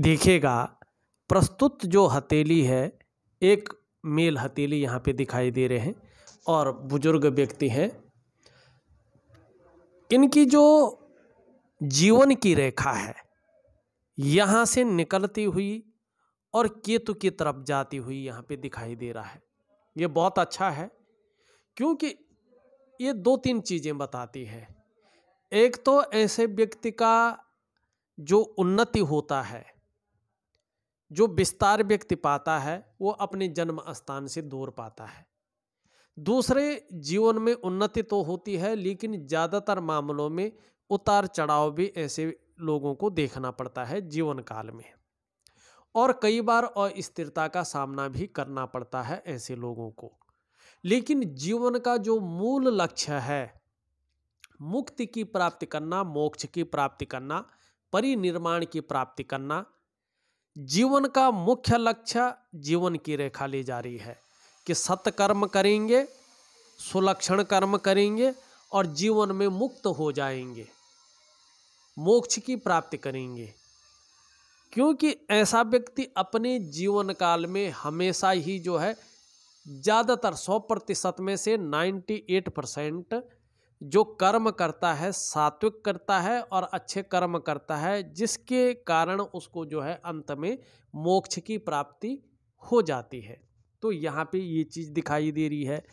देखिएगा प्रस्तुत जो हथेली है, एक मेल हथेली यहाँ पे दिखाई दे रहे हैं और बुज़ुर्ग व्यक्ति हैं। इनकी जो जीवन की रेखा है, यहाँ से निकलती हुई और केतु की तरफ़ जाती हुई यहाँ पे दिखाई दे रहा है। ये बहुत अच्छा है, क्योंकि ये दो तीन चीज़ें बताती है। एक तो ऐसे व्यक्ति का जो उन्नति होता है जो विस्तार व्यक्ति पाता है, वो अपने जन्म स्थान से दूर पाता है। दूसरे जीवन में उन्नति तो होती है, लेकिन ज़्यादातर मामलों में उतार चढ़ाव भी ऐसे लोगों को देखना पड़ता है जीवन काल में। और कई बार अस्थिरता का सामना भी करना पड़ता है ऐसे लोगों को। लेकिन जीवन का जो मूल लक्ष्य है, मुक्ति की प्राप्ति करना, मोक्ष की प्राप्ति करना, परिनिर्माण की प्राप्ति करना जीवन का मुख्य लक्ष्य जीवन की रेखा ली जा रही है कि सत्कर्म करेंगे, सुलक्षण कर्म करेंगे और जीवन में मुक्त हो जाएँगे, मोक्ष की प्राप्ति करेंगे। क्योंकि ऐसा व्यक्ति अपने जीवन काल में हमेशा ही जो है, ज़्यादातर सौ प्रतिशत में से नाइन्टी एट परसेंट जो कर्म करता है, सात्विक करता है और अच्छे कर्म करता है, जिसके कारण उसको जो है अंत में मोक्ष की प्राप्ति हो जाती है। तो यहाँ पे ये चीज़ दिखाई दे रही है।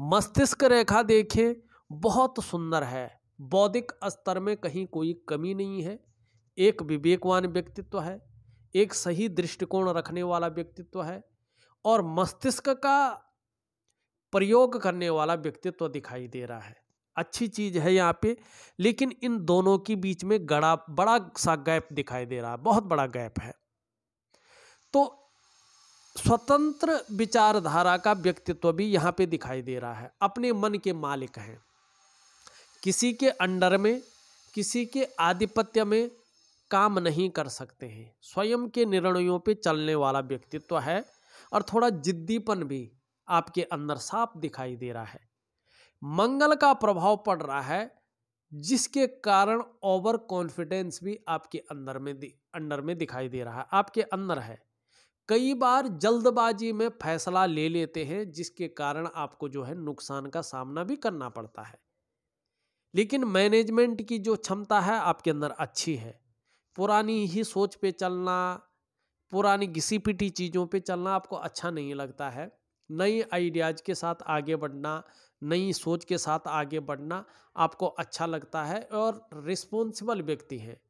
मस्तिष्क रेखा देखें, बहुत सुंदर है। बौद्धिक स्तर में कहीं कोई कमी नहीं है। एक विवेकवान व्यक्तित्व है। एक सही दृष्टिकोण रखने वाला व्यक्तित्व है। और मस्तिष्क का प्रयोग करने वाला व्यक्तित्व दिखाई दे रहा है। अच्छी चीज़ है यहाँ पे, लेकिन इन दोनों के बीच में गड़ा, बड़ा सा गैप दिखाई दे रहा है, बहुत बड़ा गैप है। तो स्वतंत्र विचारधारा का व्यक्तित्व भी यहाँ पे दिखाई दे रहा है, अपने मन के मालिक हैं। किसी के अंडर में, किसी के आधिपत्य में काम नहीं कर सकते हैं, स्वयं के निर्णयों पे चलने वाला व्यक्तित्व है, और थोड़ा जिद्दीपन भी आपके अंदर साफ़ दिखाई दे रहा है। मंगल का प्रभाव पड़ रहा है, जिसके कारण ओवर कॉन्फिडेंस भी आपके अंदर में अंडर में दिखाई दे रहा है, आपके अंदर है। कई बार जल्दबाजी में फैसला ले लेते हैं, जिसके कारण आपको जो है नुकसान का सामना भी करना पड़ता है। लेकिन मैनेजमेंट की जो क्षमता है, आपके अंदर अच्छी है। पुरानी ही सोच पे चलना, पुरानी घिसी पिटी चीज़ों पे चलना आपको अच्छा नहीं लगता है। नई आइडियाज़ के साथ आगे बढ़ना, नई सोच के साथ आगे बढ़ना आपको अच्छा लगता है और रिस्पॉन्सिबल व्यक्ति हैं।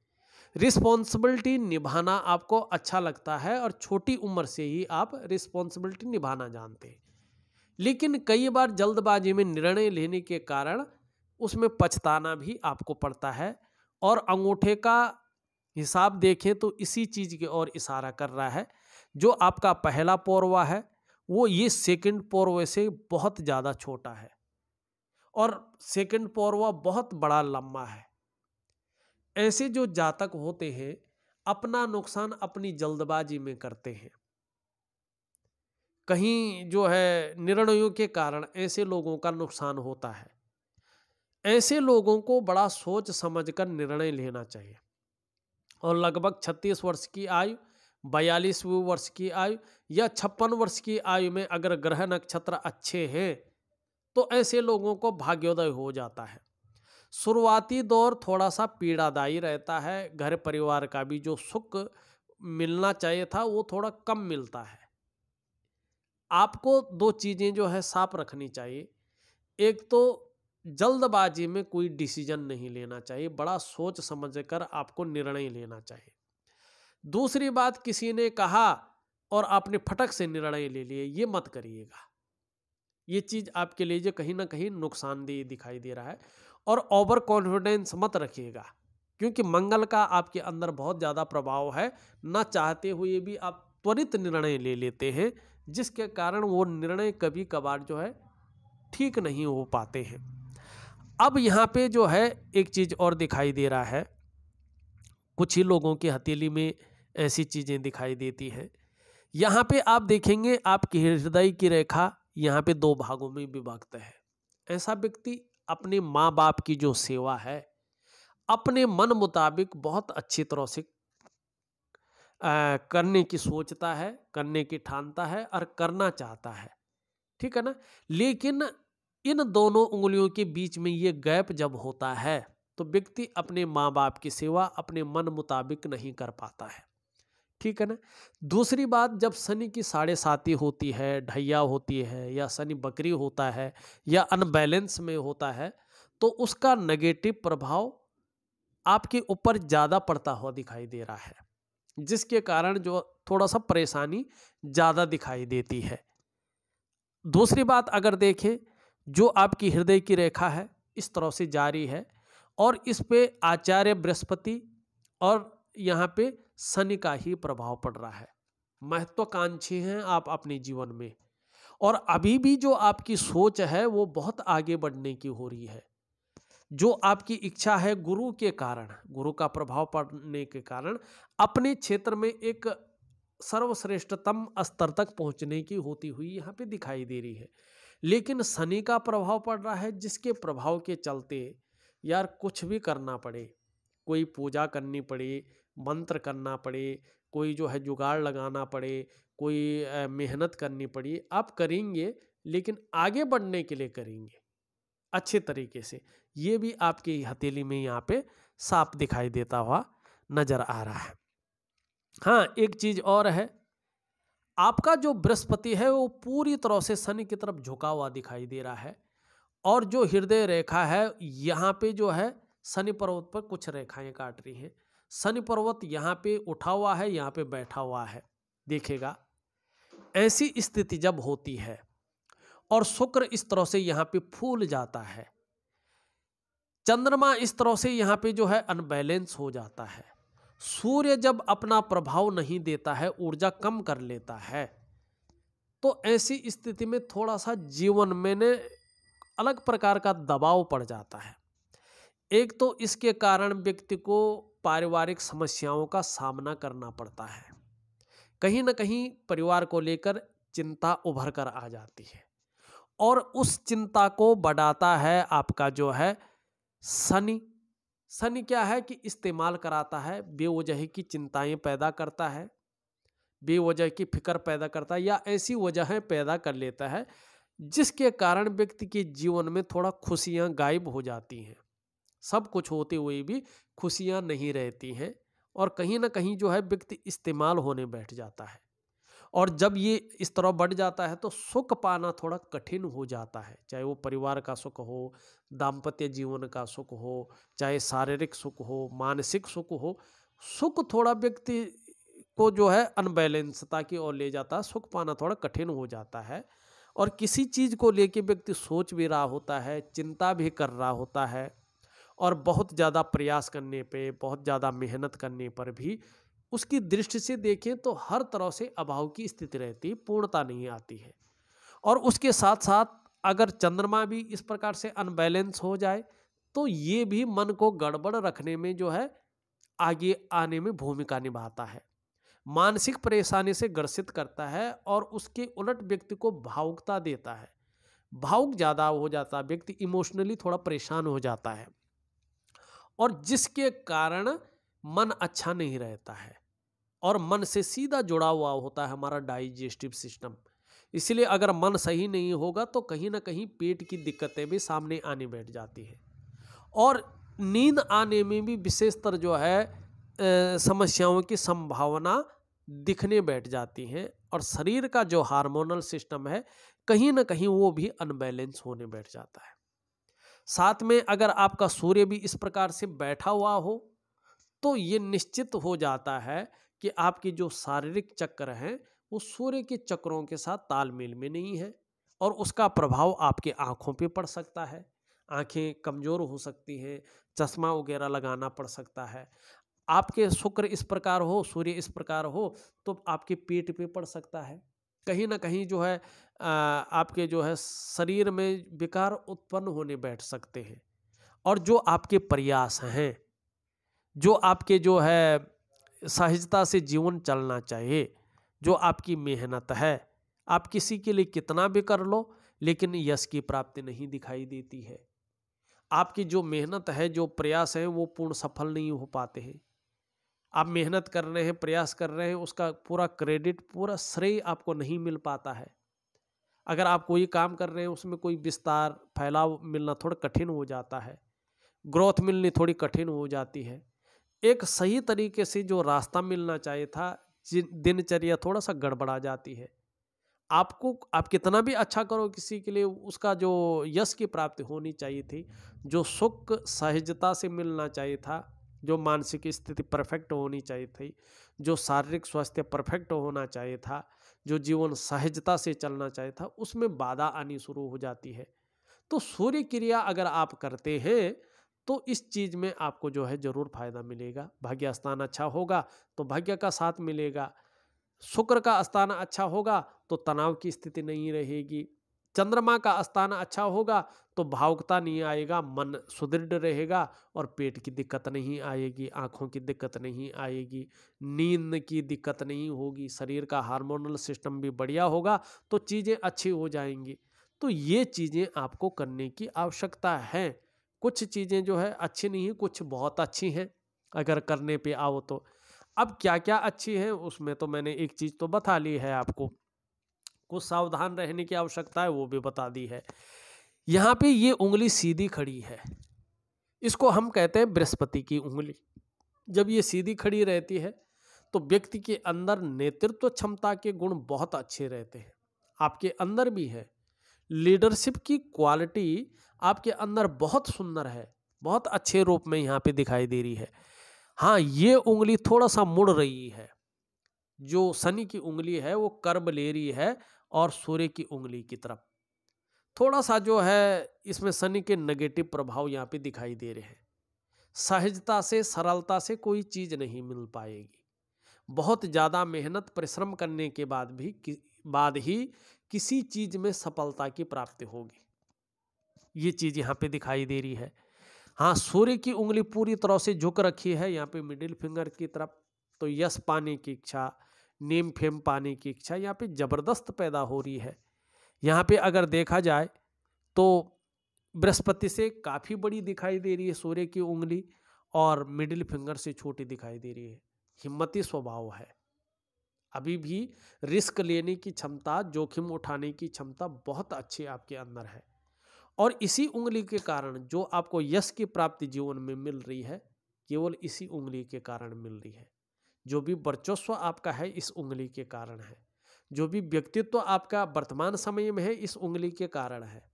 रिस्पॉन्सिबिलिटी निभाना आपको अच्छा लगता है और छोटी उम्र से ही आप रिस्पॉन्सिबिलिटी निभाना जानते हैं। लेकिन कई बार जल्दबाजी में निर्णय लेने के कारण उसमें पछताना भी आपको पड़ता है और अंगूठे का हिसाब देखें तो इसी चीज़ की ओर इशारा कर रहा है, जो आपका पहला पौरवा है। वो ये सेकंड पौरवे से बहुत ज़्यादा छोटा है और सेकंड पौरवा बहुत बड़ा लंबा है। ऐसे जो जातक होते हैं, अपना नुकसान अपनी जल्दबाजी में करते हैं। कहीं जो है निर्णयों के कारण ऐसे लोगों का नुकसान होता है। ऐसे लोगों को बड़ा सोच समझकर निर्णय लेना चाहिए। और लगभग 36 वर्ष की आयु, बयालीसवीं वर्ष की आयु या छप्पन वर्ष की आयु में अगर ग्रह नक्षत्र अच्छे हैं तो ऐसे लोगों को भाग्योदय हो जाता है। शुरुआती दौर थोड़ा सा पीड़ादायी रहता है, घर परिवार का भी जो सुख मिलना चाहिए था, वो थोड़ा कम मिलता है। आपको दो चीज़ें जो है साफ़ रखनी चाहिए। एक तो जल्दबाजी में कोई डिसीज़न नहीं लेना चाहिए, बड़ा सोच समझ कर आपको निर्णय लेना चाहिए। दूसरी बात, किसी ने कहा और आपने फटक से निर्णय ले लिए, ये मत करिएगा। ये चीज़ आपके लिए जो कहीं ना कहीं नुकसानदेह दिखाई दे रहा है और ओवर कॉन्फिडेंस मत रखिएगा, क्योंकि मंगल का आपके अंदर बहुत ज़्यादा प्रभाव है। ना चाहते हुए भी आप त्वरित निर्णय ले लेते हैं, जिसके कारण वो निर्णय कभी कभार जो है ठीक नहीं हो पाते हैं। अब यहाँ पे जो है एक चीज़ और दिखाई दे रहा है। कुछ ही लोगों की हथेली में ऐसी चीज़ें दिखाई देती हैं। यहाँ पे आप देखेंगे आपकी हृदय की रेखा यहाँ पे दो भागों में विभक्त है। ऐसा व्यक्ति अपने माँ बाप की जो सेवा है, अपने मन मुताबिक बहुत अच्छी तरह से करने की सोचता है, करने की ठानता है और करना चाहता है। ठीक है ना? लेकिन इन दोनों उंगलियों के बीच में ये गैप जब होता है तो व्यक्ति अपने माँ बाप की सेवा अपने मन मुताबिक नहीं कर पाता है। ठीक है ना? दूसरी बात, जब शनि की साढ़े साती होती है, ढैया होती है, या शनि बकरी होता है, या अनबैलेंस में होता है तो उसका नेगेटिव प्रभाव आपके ऊपर ज़्यादा पड़ता हुआ दिखाई दे रहा है, जिसके कारण जो थोड़ा सा परेशानी ज़्यादा दिखाई देती है। दूसरी बात अगर देखें, जो आपकी हृदय की रेखा है, इस तरह से जारी है, और इस पे आचार्य बृहस्पति और यहाँ पे शनि का ही प्रभाव पड़ रहा है। महत्वाकांक्षी हैं आप अपने जीवन में। और अभी भी जो आपकी सोच है, वो बहुत आगे बढ़ने की हो रही है। जो आपकी इच्छा है गुरु के कारण, गुरु का प्रभाव पड़ने के कारण, अपने क्षेत्र में एक सर्वश्रेष्ठतम स्तर तक पहुँचने की होती हुई यहाँ पे दिखाई दे रही है। लेकिन शनि का प्रभाव पड़ रहा है, जिसके प्रभाव के चलते यार कुछ भी करना पड़े, कोई पूजा करनी पड़े मंत्र करना पड़े, कोई जो है जुगाड़ लगाना पड़े, कोई मेहनत करनी पड़ी, आप करेंगे, लेकिन आगे बढ़ने के लिए करेंगे, अच्छे तरीके से। ये भी आपकी हथेली में यहाँ पे साफ़ दिखाई देता हुआ नज़र आ रहा है। हाँ एक चीज़ और है, आपका जो बृहस्पति है, वो पूरी तरह से शनि की तरफ़ झुका हुआ दिखाई दे रहा है और जो हृदय रेखा है, यहाँ पे जो है शनि पर्वत पर कुछ रेखाएँ काट रही हैं। शनि पर्वत यहाँ पे उठा हुआ है, यहाँ पे बैठा हुआ है। देखेगा ऐसी स्थिति जब होती है और शुक्र इस तरह से यहाँ पे फूल जाता है, चंद्रमा इस तरह से यहाँ पे जो है अनबैलेंस हो जाता है। सूर्य जब अपना प्रभाव नहीं देता है, ऊर्जा कम कर लेता है तो ऐसी स्थिति में थोड़ा सा जीवन में ने अलग प्रकार का दबाव पड़ जाता है। एक तो इसके कारण व्यक्ति को पारिवारिक समस्याओं का सामना करना पड़ता है। कहीं ना कहीं परिवार को लेकर चिंता उभर कर आ जाती है और उस चिंता को बढ़ाता है आपका जो है शनि। शनि क्या है कि इस्तेमाल कराता है, बेवजह की चिंताएँ पैदा करता है, बेवजह की फ़िक्र पैदा करता है या ऐसी वजहें पैदा कर लेता है जिसके कारण व्यक्ति के जीवन में थोड़ा खुशियाँ गायब हो जाती हैं। सब कुछ होते हुए भी खुशियाँ नहीं रहती हैं और कहीं ना कहीं जो है व्यक्ति इस्तेमाल होने बैठ जाता है। और जब ये इस तरह बढ़ जाता है तो सुख पाना थोड़ा कठिन हो जाता है। चाहे वो परिवार का सुख हो, दाम्पत्य जीवन का सुख हो, चाहे शारीरिक सुख हो, मानसिक सुख हो, सुख थोड़ा व्यक्ति को जो है अनबैलेंसता की ओर ले जाता है, सुख पाना थोड़ा कठिन हो जाता है। और किसी चीज़ को लेके व्यक्ति सोच भी रहा होता है, चिंता भी कर रहा होता है और बहुत ज़्यादा प्रयास करने पे, बहुत ज़्यादा मेहनत करने पर भी उसकी दृष्टि से देखें तो हर तरह से अभाव की स्थिति रहती है पूर्णता नहीं आती है। और उसके साथ साथ अगर चंद्रमा भी इस प्रकार से अनबैलेंस हो जाए तो ये भी मन को गड़बड़ रखने में जो है, आगे आने में भूमिका निभाता है। मानसिक परेशानी से ग्रसित करता है और उसके उलट व्यक्ति को भावुकता देता है। भावुक ज़्यादा हो जाता है व्यक्ति इमोशनली थोड़ा परेशान हो जाता है। और जिसके कारण मन अच्छा नहीं रहता है और मन से सीधा जुड़ा हुआ होता है हमारा डाइजेस्टिव सिस्टम। इसलिए अगर मन सही नहीं होगा तो कहीं ना कहीं पेट की दिक्कतें भी सामने आने बैठ जाती हैं। और नींद आने में भी विशेषतर जो है समस्याओं की संभावना दिखने बैठ जाती हैं और शरीर का जो हार्मोनल सिस्टम है कहीं ना कहीं वो भी अनबैलेंस होने बैठ जाता है। साथ में अगर आपका सूर्य भी इस प्रकार से बैठा हुआ हो तो ये निश्चित हो जाता है कि आपकी जो शारीरिक चक्र हैं, वो सूर्य के चक्रों के साथ तालमेल में नहीं है और उसका प्रभाव आपके आँखों पे पड़ सकता है। आँखें कमज़ोर हो सकती हैं, चश्मा वगैरह लगाना पड़ सकता है। आपके शुक्र इस प्रकार हो, सूर्य इस प्रकार हो तो आपके पेट पे पड़ सकता है। कहीं ना कहीं जो है आपके जो है शरीर में विकार उत्पन्न होने बैठ सकते हैं। और जो आपके प्रयास हैं, जो आपके जो है सहजता से जीवन चलना चाहिए, जो आपकी मेहनत है, आप किसी के लिए कितना भी कर लो, लेकिन यश की प्राप्ति नहीं दिखाई देती है। आपकी जो मेहनत है, जो प्रयास है, वो पूर्ण सफल नहीं हो पाते हैं। आप मेहनत कर रहे हैं, प्रयास कर रहे हैं, उसका पूरा क्रेडिट, पूरा श्रेय आपको नहीं मिल पाता है। अगर आप कोई काम कर रहे हैं, उसमें कोई विस्तार, फैलाव मिलना थोड़ा कठिन हो जाता है। ग्रोथ मिलनी थोड़ी कठिन हो जाती है। एक सही तरीके से जो रास्ता मिलना चाहिए था दिनचर्या थोड़ा सा गड़बड़ा जाती है। आपको, आप कितना भी अच्छा करो किसी के लिए, उसका जो यश की प्राप्ति होनी चाहिए थी, जो सुख, सहजता से मिलना चाहिए था जो मानसिक स्थिति परफेक्ट होनी चाहिए थी, जो शारीरिक स्वास्थ्य परफेक्ट होना चाहिए था, जो जीवन सहजता से चलना चाहिए था, उसमें बाधा आनी शुरू हो जाती है। तो सूर्य क्रिया अगर आप करते हैं तो इस चीज़ में आपको जो है ज़रूर फ़ायदा मिलेगा। भाग्य स्थान अच्छा होगा तो भाग्य का साथ मिलेगा। शुक्र का स्थान अच्छा होगा तो तनाव की स्थिति नहीं रहेगी। चंद्रमा का स्थान अच्छा होगा तो भावुकता नहीं आएगा, मन सुदृढ़ रहेगा और पेट की दिक्कत नहीं आएगी, आँखों की दिक्कत नहीं आएगी, नींद की दिक्कत नहीं होगी, शरीर का हार्मोनल सिस्टम भी बढ़िया होगा तो चीज़ें अच्छी हो जाएँगी। तो ये चीज़ें आपको करने की आवश्यकता है। कुछ चीज़ें जो है अच्छी नहीं कुछ बहुत अच्छी हैं, अगर करने पे आओ तो। अब क्या क्या अच्छी है, उसमें तो मैंने एक चीज़ तो बता ली है आपको। कुछ सावधान रहने की आवश्यकता है, वो भी बता दी है। यहाँ पे ये उंगली सीधी खड़ी है। इसको हम कहते हैं बृहस्पति की उंगली। जब ये सीधी खड़ी रहती है तो व्यक्ति के अंदर नेतृत्व क्षमता के गुण बहुत अच्छे रहते हैं। आपके अंदर भी है। लीडरशिप की क्वालिटी आपके अंदर बहुत सुंदर है, बहुत अच्छे रूप में यहाँ पे दिखाई दे रही है। हाँ ये उंगली थोड़ा सा मुड़ रही है। जो शनि की उंगली है, वो कर्ब ले रही है और सूर्य की उंगली की तरफ़। थोड़ा सा जो है, इसमें शनि के नेगेटिव प्रभाव यहाँ पे दिखाई दे रहे हैं। सहजता से, सरलता से कोई चीज़ नहीं मिल पाएगी। बहुत ज़्यादा मेहनत, परिश्रम करने के बाद भी बाद ही किसी चीज़ में सफलता की प्राप्ति होगी। ये चीज़ यहाँ पे दिखाई दे रही है। हाँ सूर्य की उंगली पूरी तरह से झुक रखी है यहाँ पे मिडिल फिंगर की तरफ़। तो यश पाने की इच्छा नेम फेम पाने की इच्छा यहाँ पे ज़बरदस्त पैदा हो रही है। यहाँ पे अगर देखा जाए तो बृहस्पति से काफ़ी बड़ी दिखाई दे रही है सूर्य की उंगली और मिडिल फिंगर से छोटी दिखाई दे रही है। हिम्मती स्वभाव है। अभी भी रिस्क लेने की क्षमता, जोखिम उठाने की क्षमता बहुत अच्छी आपके अंदर है। और इसी उंगली के कारण जो आपको यश की प्राप्ति जीवन में मिल रही है, केवल इसी उंगली के कारण मिल रही है। जो भी वर्चस्व आपका है, इस उंगली के कारण है। जो भी व्यक्तित्व आपका वर्तमान समय में है, इस उंगली के कारण है।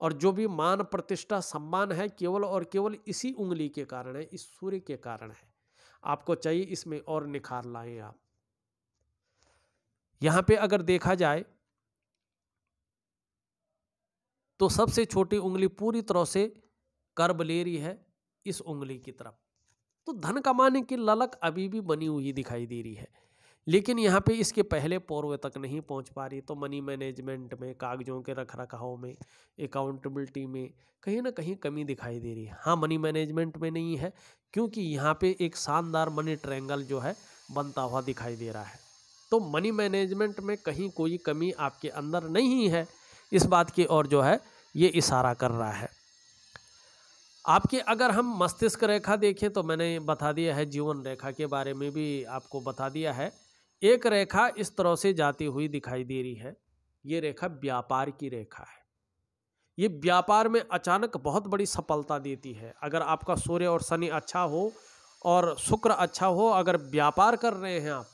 और जो भी मान, प्रतिष्ठा, सम्मान है, केवल और केवल इसी उंगली के कारण है, इस सूर्य के कारण है। आपको चाहिए इसमें और निखार लाएँ आप। यहाँ पे अगर देखा जाए तो सबसे छोटी उंगली पूरी तरह से कर्ब ले रही है, इस उंगली की तरफ़। तो धन कमाने की ललक अभी भी बनी हुई दिखाई दे रही है। लेकिन यहाँ पे इसके पहले पूर्व तक नहीं पहुँच पा रही तो मनी मैनेजमेंट में, कागजों के रख रखाव में अकाउंटेबिलिटी में कहीं ना कहीं कमी दिखाई दे रही है। हाँ मनी मैनेजमेंट में नहीं है, क्योंकि यहाँ पे एक शानदार मनी ट्रैंगल जो है, बनता हुआ दिखाई दे रहा है। तो मनी मैनेजमेंट में कहीं कोई कमी आपके अंदर नहीं है, इस बात की ओर जो है, ये इशारा कर रहा है। आपके अगर हम मस्तिष्क रेखा देखें तो मैंने बता दिया है जीवन रेखा के बारे में भी आपको बता दिया है। एक रेखा इस तरह से जाती हुई दिखाई दे रही है। ये रेखा व्यापार की रेखा है। ये व्यापार में अचानक बहुत बड़ी सफलता देती है। अगर आपका सूर्य और शनि अच्छा हो और शुक्र अच्छा हो, अगर व्यापार कर रहे हैं आप,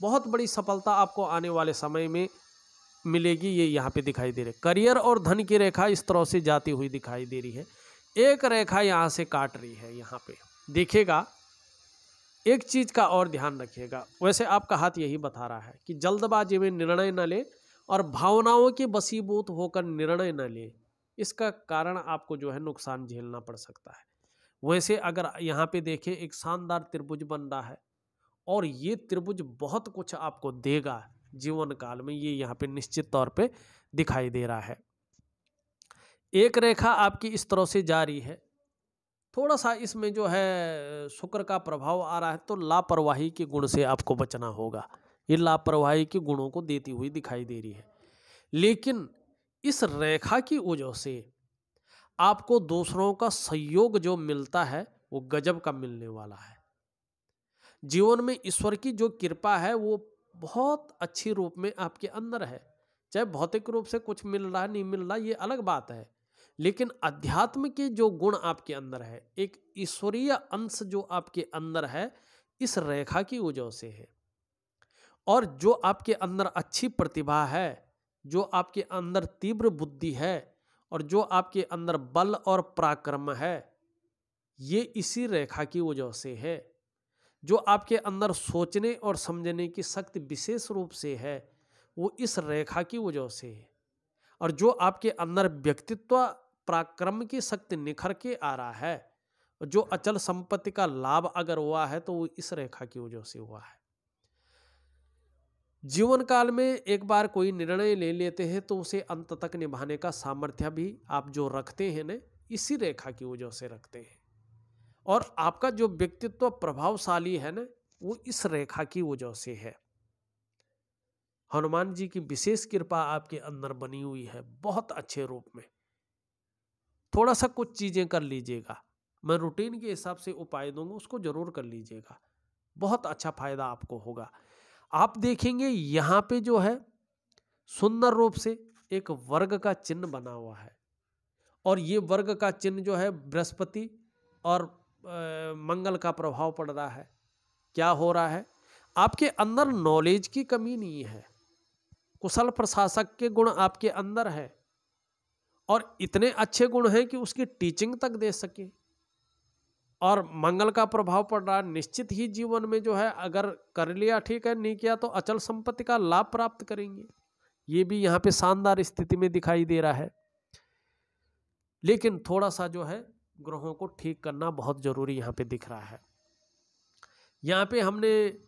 बहुत बड़ी सफलता आपको आने वाले समय में मिलेगी, ये यहाँ पे दिखाई दे रही है। करियर और धन की रेखा इस तरह से जाती हुई दिखाई दे रही है। एक रेखा यहाँ से काट रही है, यहाँ पे। देखिएगा, एक चीज़ का और ध्यान रखिएगा। वैसे आपका हाथ यही बता रहा है कि जल्दबाजी में निर्णय न ले और भावनाओं के बसीबूत होकर निर्णय न ले। इसका कारण आपको जो है नुकसान झेलना पड़ सकता है। वैसे अगर यहाँ पे देखें, एक शानदार त्रिभुज बन रहा है और ये त्रिभुज बहुत कुछ आपको देगा जीवन काल में, ये यहाँ पे निश्चित तौर पे दिखाई दे रहा है। एक रेखा आपकी इस तरह से जारी है। थोड़ा सा इसमें जो है, शुक्र का प्रभाव आ रहा है तो लापरवाही के गुण से आपको बचना होगा। ये लापरवाही के गुणों को देती हुई दिखाई दे रही है। लेकिन इस रेखा की वजह से आपको दूसरों का सहयोग जो मिलता है, वो गजब का मिलने वाला है। जीवन में ईश्वर की जो कृपा है, वो बहुत अच्छी रूप में आपके अंदर है। चाहे भौतिक रूप से कुछ मिल रहा है नहीं मिल रहा, ये अलग बात है। लेकिन अध्यात्म के जो गुण आपके अंदर है, एक ईश्वरीय अंश जो आपके अंदर है, इस रेखा की वजह से है। और जो आपके अंदर अच्छी प्रतिभा है, जो आपके अंदर तीव्र बुद्धि है, और जो आपके अंदर बल और पराक्रम है, ये इसी रेखा की वजह से है, जो आपके अंदर सोचने और समझने की शक्ति विशेष रूप से है, वो इस रेखा की वजह से है। और जो आपके अंदर व्यक्तित्व पराक्रम की शक्ति निखर के आ रहा है। जो अचल संपत्ति का लाभ अगर हुआ है तो वो इस रेखा की वजह से हुआ है। जीवन काल में एक बार कोई निर्णय ले लेते हैं तो उसे अंत तक निभाने का सामर्थ्य भी आप जो रखते हैं ना, इसी रेखा की वजह से रखते हैं। और आपका जो व्यक्तित्व प्रभावशाली है ना, वो इस रेखा की वजह से है। हनुमान जी की विशेष कृपा आपके अंदर बनी हुई है, बहुत अच्छे रूप में। थोड़ा सा कुछ चीज़ें कर लीजिएगा। मैं रूटीन के हिसाब से उपाय दूँगा उसको ज़रूर कर लीजिएगा। बहुत अच्छा फ़ायदा आपको होगा। आप देखेंगे यहाँ पे जो है सुंदर रूप से एक वर्ग का चिन्ह बना हुआ है। और ये वर्ग का चिन्ह जो है बृहस्पति और आ, मंगल का प्रभाव पड़ रहा है। क्या हो रहा है? आपके अंदर नॉलेज की कमी नहीं है। कुशल प्रशासक के गुण आपके अंदर है। और इतने अच्छे गुण हैं कि उसकी टीचिंग तक दे सके। और मंगल का प्रभाव पड़ रहा है, निश्चित ही जीवन में जो है, अगर कर लिया, ठीक है, नहीं किया तो अचल संपत्ति का लाभ प्राप्त करेंगे। ये भी यहाँ पे शानदार स्थिति में दिखाई दे रहा है। लेकिन थोड़ा सा जो है, ग्रहों को ठीक करना बहुत ज़रूरी यहाँ पे दिख रहा है। यहाँ पे हमने,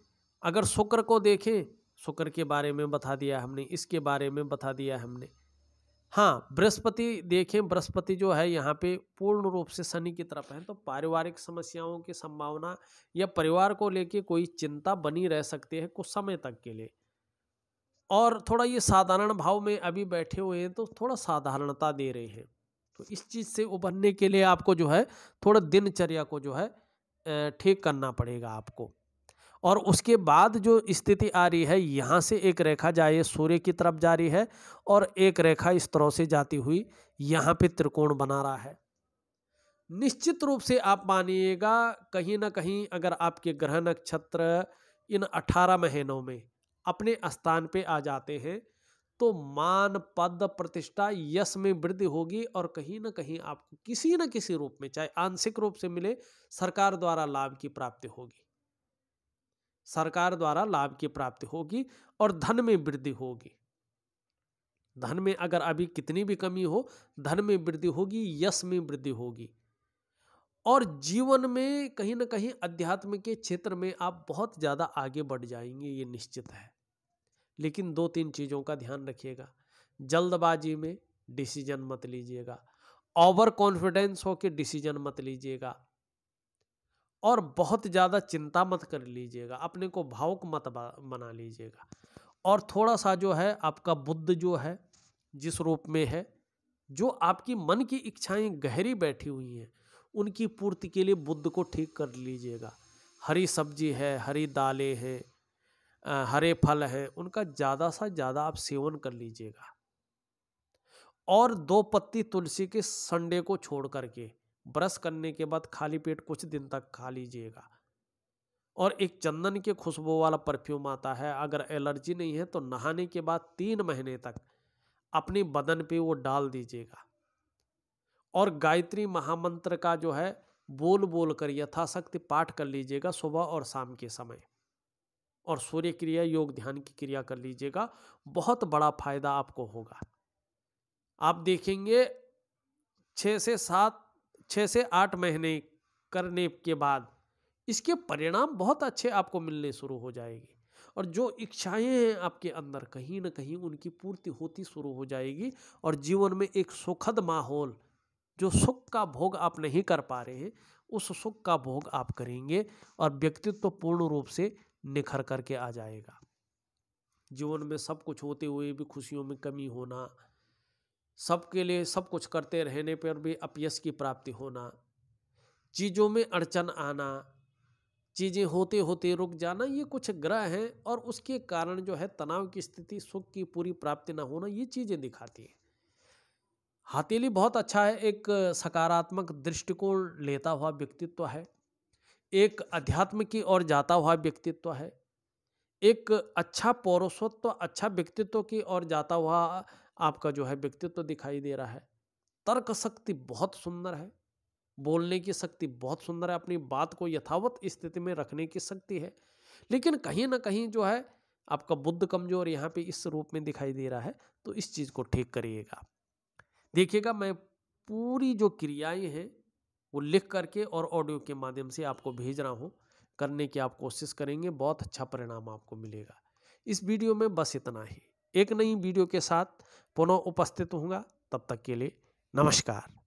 अगर शुक्र को देखें, शुक्र के बारे में बता दिया हमने, इसके बारे में बता दिया हमने। हाँ बृहस्पति देखें, बृहस्पति जो है, यहाँ पे पूर्ण रूप से शनि की तरफ़ है तो पारिवारिक समस्याओं की संभावना या परिवार को लेके कोई चिंता बनी रह सकती है कुछ समय तक के लिए। और थोड़ा ये साधारण भाव में अभी बैठे हुए हैं तो थोड़ा साधारणता दे रहे हैं। तो इस चीज़ से उभरने के लिए आपको जो है, थोड़ा दिनचर्या को जो है ठीक करना पड़ेगा आपको। और उसके बाद जो स्थिति आ रही है, यहाँ से एक रेखा जाए, सूर्य की तरफ़ जा रही है और एक रेखा इस तरह से जाती हुई यहाँ पे त्रिकोण बना रहा है। निश्चित रूप से आप मानिएगा, कहीं ना कहीं अगर आपके ग्रह नक्षत्र इन अठारह महीनों में अपने स्थान पे आ जाते हैं तो मान, पद, प्रतिष्ठा, यश में वृद्धि होगी और कहीं ना कहीं आपको किसी न किसी रूप में, चाहे आंशिक रूप से मिले, सरकार द्वारा लाभ की प्राप्ति होगी। सरकार द्वारा लाभ की प्राप्ति होगी और धन में वृद्धि होगी। धन में अगर अभी कितनी भी कमी हो, धन में वृद्धि होगी, यश में वृद्धि होगी। और जीवन में कहीं ना कहीं अध्यात्म के क्षेत्र में आप बहुत ज़्यादा आगे बढ़ जाएँगे, ये निश्चित है। लेकिन दो तीन चीज़ों का ध्यान रखिएगा। जल्दबाजी में डिसीज़न मत लीजिएगा। ओवर कॉन्फिडेंस हो के डिसीज़न मत लीजिएगा। और बहुत ज़्यादा चिंता मत कर लीजिएगा, अपने को भावुक मत बना लीजिएगा। और थोड़ा सा जो है, आपका बुद्ध जो है, जिस रूप में है, जो आपकी मन की इच्छाएँ गहरी बैठी हुई हैं, उनकी पूर्ति के लिए बुद्ध को ठीक कर लीजिएगा। हरी सब्ज़ी है, हरी दालें हैं हरे फल हैं, उनका ज़्यादा सा ज़्यादा आप सेवन कर लीजिएगा। और दो पत्ती तुलसी के संडे को छोड़ करके ब्रश करने के बाद खाली पेट कुछ दिन तक खा लीजिएगा। और एक चंदन के खुशबू वाला परफ्यूम आता है, अगर एलर्जी नहीं है तो नहाने के बाद तीन महीने तक अपने बदन पे वो डाल दीजिएगा। और गायत्री महामंत्र का जो है, बोल बोल कर यथाशक्ति पाठ कर लीजिएगा सुबह और शाम के समय। और सूर्य क्रिया योग ध्यान की क्रिया कर लीजिएगा, बहुत बड़ा फ़ायदा आपको होगा। आप देखेंगे छः से सात छः से आठ महीने करने के बाद इसके परिणाम बहुत अच्छे आपको मिलने शुरू हो जाएँगे। और जो इच्छाएँ हैं आपके अंदर कहीं ना कहीं उनकी पूर्ति होती शुरू हो जाएगी और जीवन में एक सुखद माहौल, जो सुख का भोग आप नहीं कर पा रहे हैं, उस सुख का भोग आप करेंगे और व्यक्तित्व पूर्ण रूप से निखर करके आ जाएगा। जीवन में सब कुछ होते हुए भी खुशियों में कमी होना सबके लिए सब कुछ करते रहने पर भी अपयश की प्राप्ति होना, चीज़ों में अड़चन आना, चीज़ें होते होते रुक जाना, ये कुछ ग्रह हैं और उसके कारण जो है तनाव की स्थिति, सुख की पूरी प्राप्ति ना होना, ये चीज़ें दिखाती है। हथेली बहुत अच्छा है, एक सकारात्मक दृष्टिकोण लेता हुआ व्यक्तित्व है, एक अध्यात्म की ओर जाता हुआ व्यक्तित्व है, एक अच्छा पौरुषत्व अच्छा व्यक्तित्व की ओर जाता हुआ आपका जो है व्यक्तित्व दिखाई दे रहा है। तर्क शक्ति बहुत सुंदर है। बोलने की शक्ति बहुत सुंदर है। अपनी बात को यथावत स्थिति में रखने की शक्ति है। लेकिन कहीं ना कहीं जो है आपका बुद्ध कमज़ोर यहाँ पे इस रूप में दिखाई दे रहा है। तो इस चीज़ को ठीक करिएगा। देखिएगा, मैं पूरी जो क्रियाएँ हैं, वो लिख करके और ऑडियो के माध्यम से आपको भेज रहा हूँ। करने की आप कोशिश करेंगे, बहुत अच्छा परिणाम आपको मिलेगा। इस वीडियो में बस इतना ही। एक नई वीडियो के साथ पुनः उपस्थित होऊँगा तब तक के लिए नमस्कार।